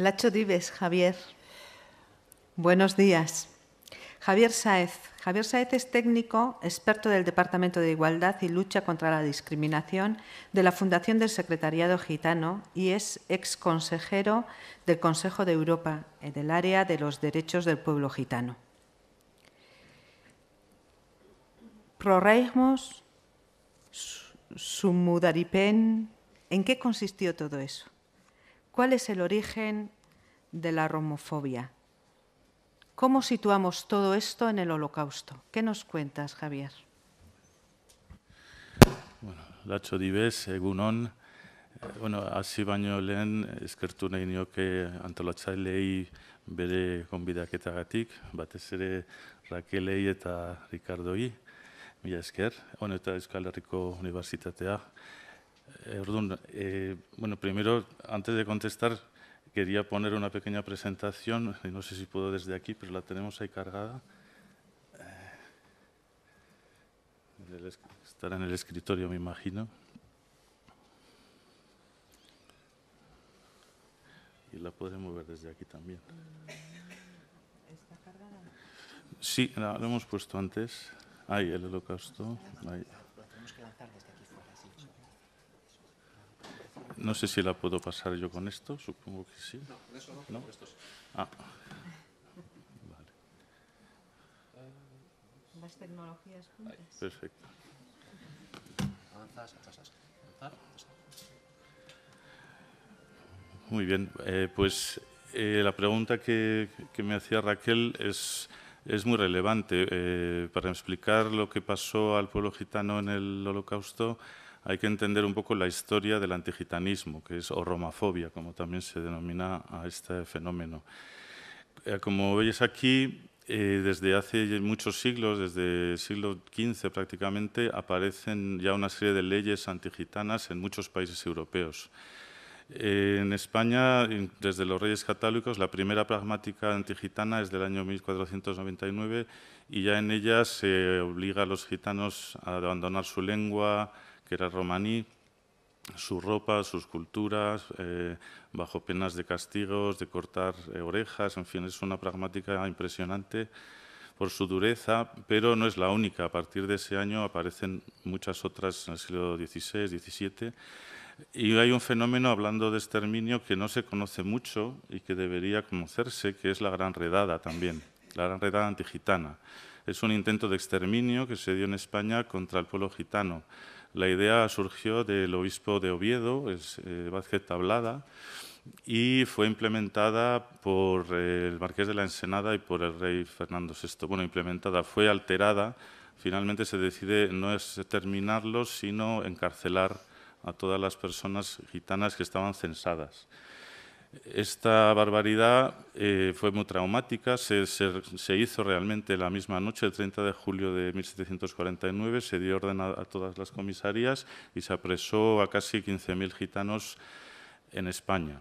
Lacho Dives, Javier. Buenos días. Javier Saez. Javier Saez es técnico, experto del Departamento de Igualdad y Lucha contra la Discriminación de la Fundación del Secretariado Gitano y es ex consejero del Consejo de Europa del área de los derechos del pueblo gitano. Proreigmos, Sumudaripen, ¿en qué consistió todo eso? ¿Cuál es el origen de la romofobia? ¿Cómo situamos todo esto en el holocausto? ¿Qué nos cuentas, Javier? Bueno, Lacho Dibes, egunon. Bueno, hasi baino lehen eskertu nahi nioke antolatzailei bere konbidaketagatik, batez ere Rakelei eta Ricardoi, mila esker, eta Euskal Herriko Unibertsitatea, Eh, eh, bueno, primero, antes de contestar, quería poner una pequeña presentación, y no sé si puedo desde aquí, pero la tenemos ahí cargada. Eh, estará en el escritorio, me imagino. Y la podremos ver desde aquí también. ¿Está cargada? Sí, la, lo hemos puesto antes. Ahí, el holocausto. Ahí. No sé si la puedo pasar yo con esto, supongo que sí. No, eso no, ¿No? Esto sí. Ah. Vale. Las tecnologías juntas. Ahí. Perfecto. Avanzas, avanzas. Avanzar, Muy bien, eh, pues eh, la pregunta que, que, me hacía Raquel es, es muy relevante. Eh, para explicar lo que pasó al pueblo gitano en el holocausto, hay que entender un poco la historia del antigitanismo, que es o romafobia, como también se denomina a este fenómeno. Eh, como veis aquí, eh, desde hace muchos siglos, desde el siglo XV prácticamente, aparecen ya una serie de leyes antigitanas en muchos países europeos. Eh, en España, desde los Reyes Católicos, la primera pragmática antigitana es del año 1499 y ya en ella se obliga a los gitanos a abandonar su lengua, que era romaní, su ropa, sus culturas, eh, bajo penas de castigos, de cortar eh, orejas, en fin, es una pragmática impresionante por su dureza, pero no es la única. A partir de ese año aparecen muchas otras en el siglo XVI, XVII, y hay un fenómeno, hablando de exterminio, que no se conoce mucho y que debería conocerse, que es la Gran Redada también, la Gran Redada antigitana. Es un intento de exterminio que se dio en España contra el pueblo gitano. La idea surgió del obispo de Oviedo, es, eh, Vázquez Tablada, y fue implementada por eh, el marqués de la Ensenada y por el rey Fernando VI. Bueno, implementada, fue alterada. Finalmente se decide no exterminarlos, sino encarcelar a todas las personas gitanas que estaban censadas. Esta barbaridad eh, fue muy traumática, se, hizo realmente la misma noche, el 30 de julio de 1749, se dio orden a, todas las comisarías y se apresó a casi 15.000 gitanos en España.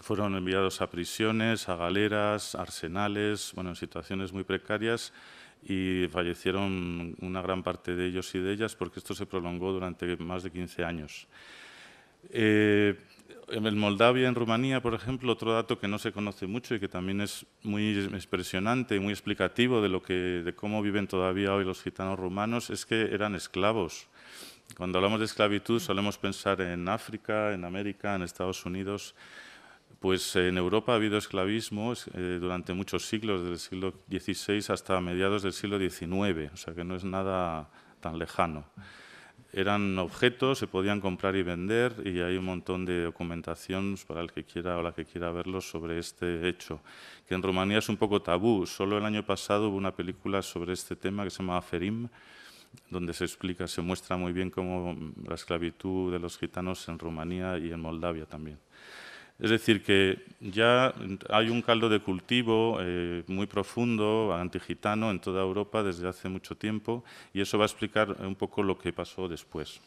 Fueron enviados a prisiones, a galeras, arsenales, bueno, en situaciones muy precarias y fallecieron una gran parte de ellos y de ellas porque esto se prolongó durante más de 15 años. Eh, en Moldavia, en Rumanía, por ejemplo, otro dato que no se conoce mucho y que también es muy impresionante y muy explicativo de, lo que, de cómo viven todavía hoy los gitanos rumanos es que eran esclavos. Cuando hablamos de esclavitud solemos pensar en África, en América, en Estados Unidos. Pues en Europa ha habido esclavismo eh, durante muchos siglos, desde el siglo XVI hasta mediados del siglo XIX, o sea que no es nada tan lejano eran objetos, se podían comprar y vender y hay un montón de documentación para el que quiera o la que quiera verlo sobre este hecho, que en Rumanía es un poco tabú. Solo el año pasado hubo una película sobre este tema que se llama Ferim, donde se explica, se muestra muy bien cómo la esclavitud de los gitanos en Rumanía y en Moldavia también. Es decir, que ya hay un caldo de cultivo eh, muy profundo, antigitano, en toda Europa desde hace mucho tiempo, y eso va a explicar un poco lo que pasó después.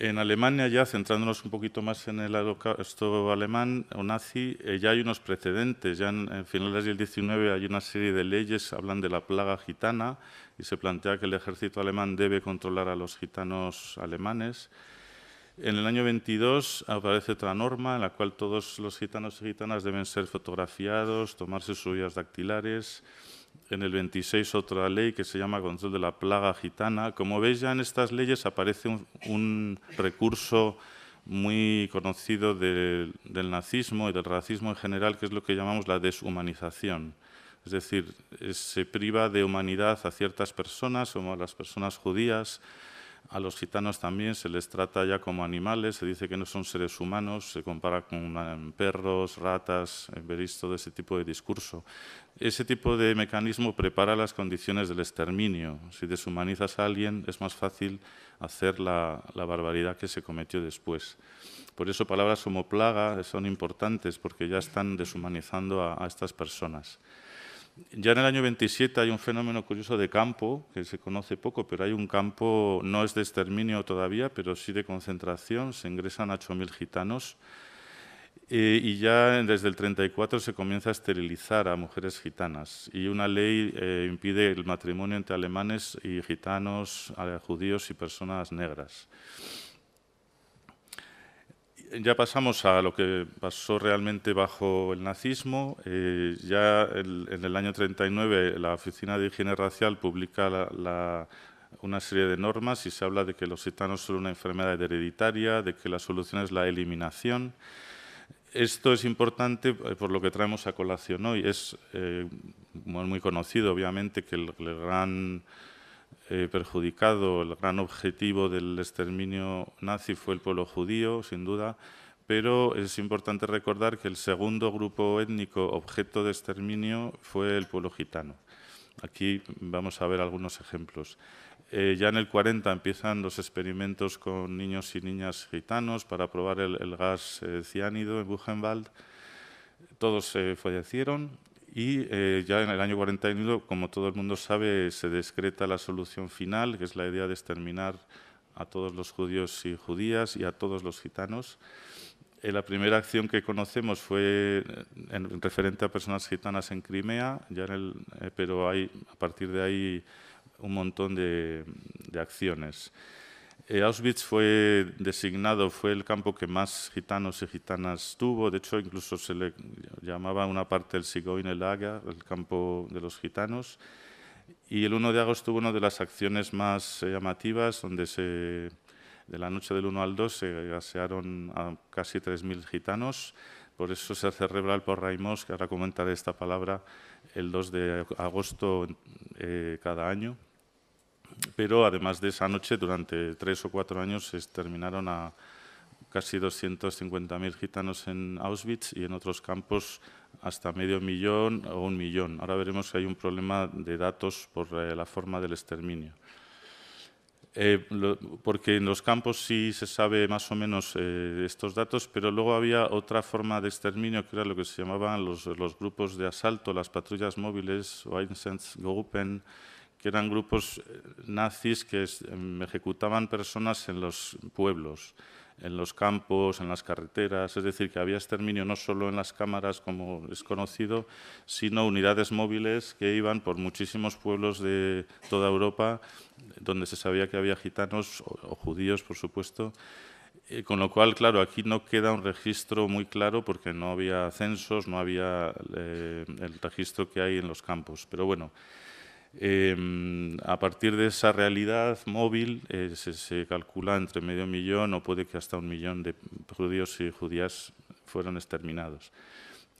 En Alemania, ya centrándonos un poquito más en el holocausto alemán o nazi, eh, ya hay unos precedentes. Ya en, en, finales del 19 hay una serie de leyes que hablan de la plaga gitana y se plantea que el ejército alemán debe controlar a los gitanos alemanes. En el año 22 aparece otra norma en la cual todos los gitanos y gitanas deben ser fotografiados, tomarse sus huellas dactilares. En el 26 otra ley que se llama Control de la Plaga Gitana. Como veis ya en estas leyes aparece un, un recurso muy conocido del nazismo y del racismo en general, que es lo que llamamos la deshumanización. Es decir, se priva de humanidad a ciertas personas, como a las personas judías, a los gitanos también se les trata ya como animales, se dice que no son seres humanos, se compara con perros, ratas, he visto ese tipo de discurso. Ese tipo de mecanismo prepara las condiciones del exterminio. Si deshumanizas a alguien, es más fácil hacer la, barbaridad que se cometió después. Por eso palabras como plaga son importantes, porque ya están deshumanizando a estas personas. Ya en el año 27 hay un fenómeno curioso de campo, que se conoce poco, pero hay un campo, no es de exterminio todavía, pero sí de concentración, se ingresan 8.000 gitanos, eh, y ya desde el 34 se comienza a esterilizar a mujeres gitanas, y una ley eh, impide el matrimonio entre alemanes y gitanos, judíos y personas negras ya pasamos a lo que pasó realmente bajo el nazismo. Eh, ya en el año 39 la Oficina de Higiene Racial publica una serie de normas y se habla de que los gitanos son una enfermedad hereditaria, de que la solución es la eliminación. Esto es importante eh, por lo que traemos a colación hoy. Es eh, muy conocido, obviamente, que el gran eh, perjudicado. El gran objetivo del exterminio nazi fue el pueblo judío, sin duda, pero es importante recordar que el segundo grupo étnico objeto de exterminio fue el pueblo gitano. Aquí vamos a ver algunos ejemplos. Eh, ya en el 40 empiezan los experimentos con niños y niñas gitanos para probar el, gas eh, ciánido en Buchenwald. Todos se fallecieron y eh, ya en el año 41, como todo el mundo sabe, se descreta la solución final, que es la idea de exterminar a todos los judíos y judías y a todos los gitanos. Eh, la primera acción que conocemos fue eh, en, referente a personas gitanas en Crimea, ya en el, pero hay, a partir de ahí un montón de, de acciones. Eh, Auschwitz fue designado, fue el campo que más gitanos y gitanas tuvo, de hecho incluso se le llamaba una parte el Sigoine-Lager, el campo de los gitanos, y el 1 de agosto hubo una de las acciones más eh, llamativas, donde se, de la noche del 1 al 2 se gasearon a casi 3.000 gitanos, por eso se celebra el Porraimos, que ahora comentaré esta palabra, el 2 de agosto eh, cada año pero además de esa noche, durante tres o cuatro años se exterminaron a casi 250.000 gitanos en Auschwitz y en otros campos hasta medio millón o un millón. Ahora veremos que hay un problema de datos por eh, la forma del exterminio. Eh, porque en los campos sí se sabe más o menos eh, estos datos, pero luego había otra forma de exterminio que era lo que se llamaban los, los grupos de asalto, las patrullas móviles, Einsatzgruppen, que eran grupos eh, nazis que em, ejecutaban personas en los pueblos, en los campos, en las carreteras, es decir, que había exterminio no solo en las cámaras, como es conocido, sino unidades móviles que iban por muchísimos pueblos de toda Europa, donde se sabía que había gitanos o, judíos, por supuesto, eh, con lo cual, claro, aquí no queda un registro muy claro porque no había censos, no había eh, el registro que hay en los campos. Pero bueno, Em, a partir de esa realidad móvil eh, se, calcula entre medio millón o puede que hasta un millón de judíos y judías fueron exterminados.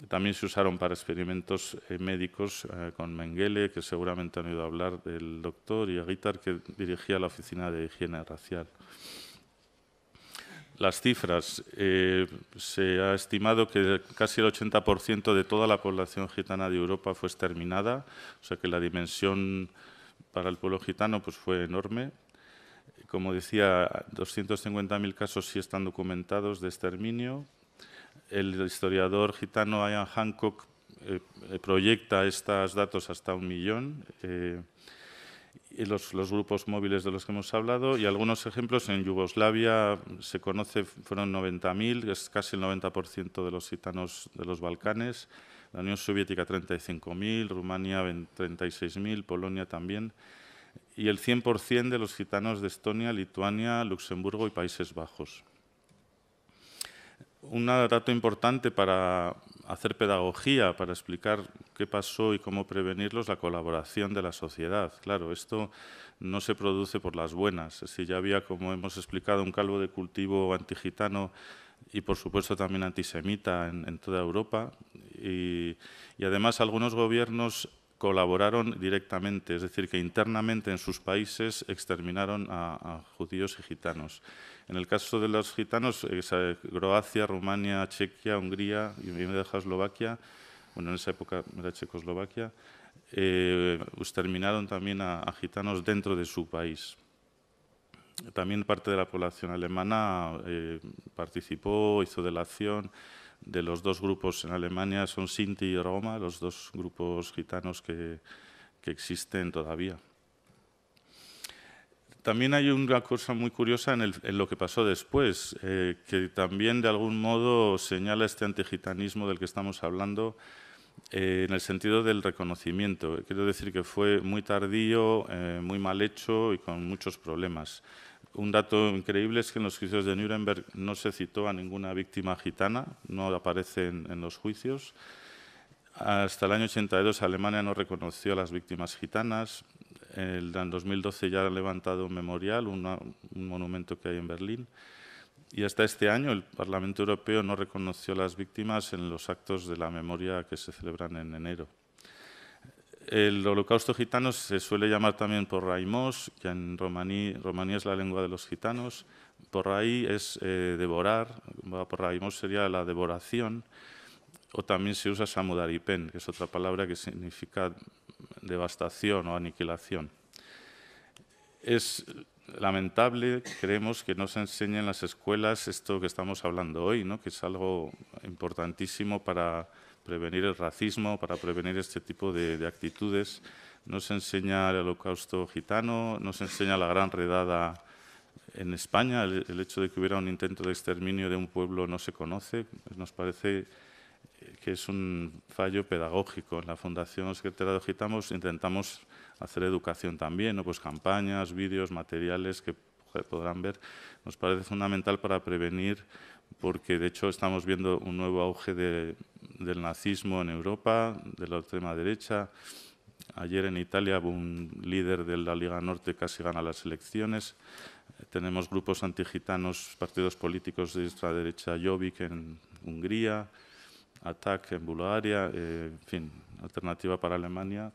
También se usaron para experimentos eh, médicos eh, con Mengele, que seguramente han oído hablar del doctor, y Aguitar, que dirigía la Oficina de Higiene Racial. Las cifras. Eh, se ha estimado que casi el 80% de toda la población gitana de Europa fue exterminada, o sea que la dimensión para el pueblo gitano pues, fue enorme. Como decía, 250.000 casos sí están documentados de exterminio. El historiador gitano Ian Hancock eh, proyecta estos datos hasta un millón. Eh, los, los, grupos móviles de los que hemos hablado y algunos ejemplos en Yugoslavia se conoce fueron 90.000, es casi el 90% de los gitanos de los Balcanes, la Unión Soviética 35.000, Rumania 36.000, Polonia también y el 100% de los gitanos de Estonia, Lituania, Luxemburgo y Países Bajos. un dato importante para hacer pedagogía, para explicar qué pasó y cómo prevenirlo, es la colaboración de la sociedad. Claro, esto no se produce por las buenas. Si ya había, como hemos explicado, un calvo de cultivo antigitano y, por supuesto, también antisemita en, toda Europa. Y, además, algunos gobiernos colaboraron directamente, es decir, que internamente en sus países exterminaron a judíos y gitanos. En el caso de los gitanos, eh, Croacia, Rumania, Chequia, Hungría y Eslovaquia, bueno, en esa época era Checoslovaquia, eh, exterminaron también a, gitanos dentro de su país. También parte de la población alemana eh, participó, hizo delación de los dos grupos en Alemania, son Sinti y Roma, los dos grupos gitanos que existen todavía. También hay una cosa muy curiosa en, lo que pasó después, eh, que también de algún modo señala este antigitanismo del que estamos hablando eh, en el sentido del reconocimiento. Quiero decir que fue muy tardío, eh, muy mal hecho y con muchos problemas. Un dato increíble es que en los juicios de Nuremberg no se citó a ninguna víctima gitana, no aparece en los juicios. Hasta el año 82 Alemania no reconoció a las víctimas gitanas. En 2012 ya ha levantado un memorial, un monumento que hay en Berlín. Y hasta este año el Parlamento Europeo no reconoció a las víctimas en los actos de la memoria que se celebran en enero. El holocausto gitano se suele llamar también por Raimos, que en romaní, es la lengua de los gitanos. Por ahí es eh, devorar, por Raimos sería la devoración, o también se usa samudaripen, que es otra palabra que significa devastación o aniquilación. Es lamentable, creemos, que no se enseñe en las escuelas esto que estamos hablando hoy, ¿no? que es algo importantísimo para prevenir el racismo, para prevenir este tipo de, actitudes. No se enseña el holocausto gitano, no se enseña la gran redada en España. el hecho de que hubiera un intento de exterminio de un pueblo no se conoce. Nos parece que es un fallo pedagógico. En la Fundación Secretaría de Gitamos intentamos hacer educación también, ¿no? pues campañas, vídeos, materiales que podrán ver. Nos parece fundamental para prevenir, porque de hecho estamos viendo un nuevo auge del nazismo en Europa, de la extrema derecha. Ayer en Italia un líder de la Liga Norte casi gana las elecciones. Tenemos grupos antigitanos, partidos políticos de derecha Jobbik en Hungría, ATAC en Bulgaria, eh, en fin, alternativa para Alemania.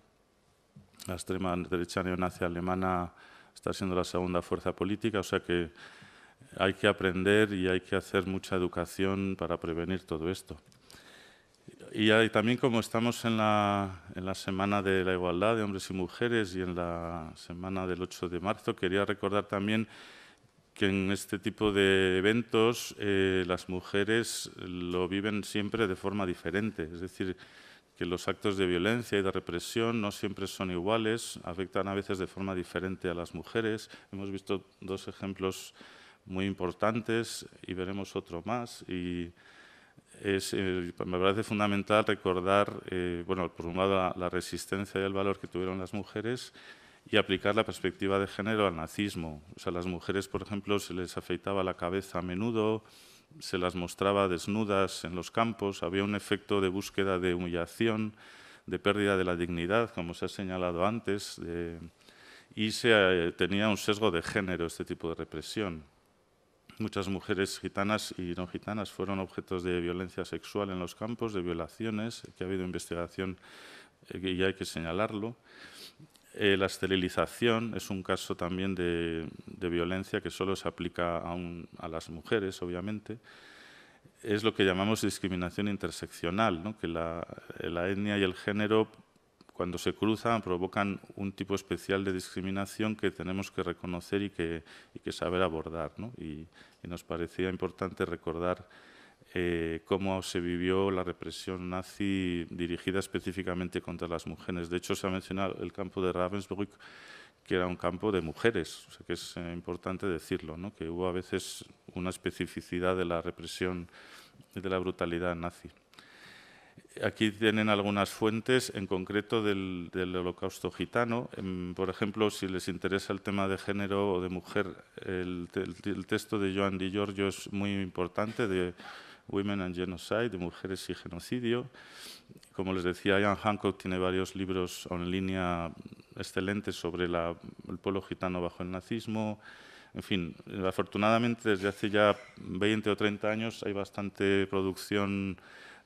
La extrema derecha neonazi alemana está siendo la segunda fuerza política, o sea que hay que aprender y hay que hacer mucha educación para prevenir todo esto. Y también como estamos en la, en la, Semana de la Igualdad de Hombres y Mujeres y en la Semana del 8 de marzo, quería recordar también que en este tipo de eventos eh, las mujeres lo viven siempre de forma diferente. Es decir, que los actos de violencia y de represión no siempre son iguales, afectan a veces de forma diferente a las mujeres. Hemos visto dos ejemplos muy importantes y veremos otro más. Y es, eh, me parece fundamental recordar, eh, bueno, por un lado, la resistencia y el valor que tuvieron las mujeres y aplicar la perspectiva de género al nazismo. O sea, las mujeres, por ejemplo, se les afeitaba la cabeza a menudo, se las mostraba desnudas en los campos, había un efecto de búsqueda de humillación, de pérdida de la dignidad, como se ha señalado antes, y se eh, tenía un sesgo de género este tipo de represión. Muchas mujeres gitanas y no gitanas fueron objetos de violencia sexual en los campos, de violaciones, que ha habido investigación eh, y hay que señalarlo. Eh, la esterilización es un caso también de, violencia que solo se aplica a, las mujeres, obviamente. Es lo que llamamos discriminación interseccional, que la, etnia y el género, cuando se cruzan, provocan un tipo especial de discriminación que tenemos que reconocer y que, saber abordar. y nos parecía importante recordar eh, cómo se vivió la represión nazi dirigida específicamente contra las mujeres. De hecho, se ha mencionado el campo de Ravensbrück, que era un campo de mujeres, que es eh, importante decirlo, ¿no? que hubo a veces una especificidad de la represión y de la brutalidad nazi. Aquí tienen algunas fuentes, en concreto del, holocausto gitano. por ejemplo, si les interesa el tema de género o de mujer, el, texto de Joan Di Giorgio es muy importante, de Women and Genocide, de mujeres y genocidio. Como les decía, Ian Hancock tiene varios libros en línea excelentes sobre el pueblo gitano bajo el nazismo. En fin, afortunadamente desde hace ya 20 o 30 años hay bastante producción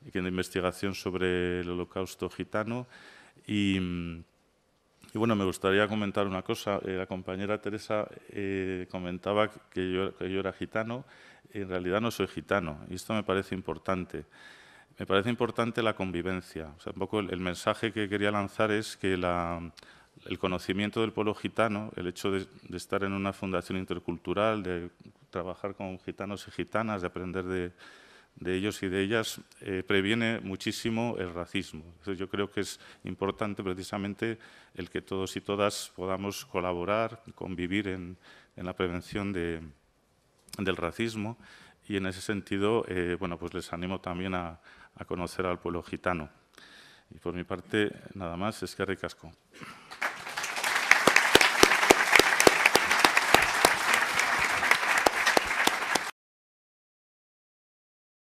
de investigación sobre el holocausto gitano y, bueno, me gustaría comentar una cosa. Eh, la compañera Teresa eh, comentaba que yo, que yo era gitano. En realidad no soy gitano y esto me parece importante. Me parece importante la convivencia. O sea, un poco el, mensaje que quería lanzar es que el conocimiento del pueblo gitano, el hecho de, estar en una fundación intercultural, de trabajar con gitanos y gitanas, de aprender de, ellos y de ellas, eh, previene muchísimo el racismo. Yo creo que es importante precisamente el que todos y todas podamos colaborar, convivir en, la prevención del racismo y en ese sentido, eh, bueno, pues les animo también a, a conocer al pueblo gitano. Y por mi parte, nada más, es que ricasco.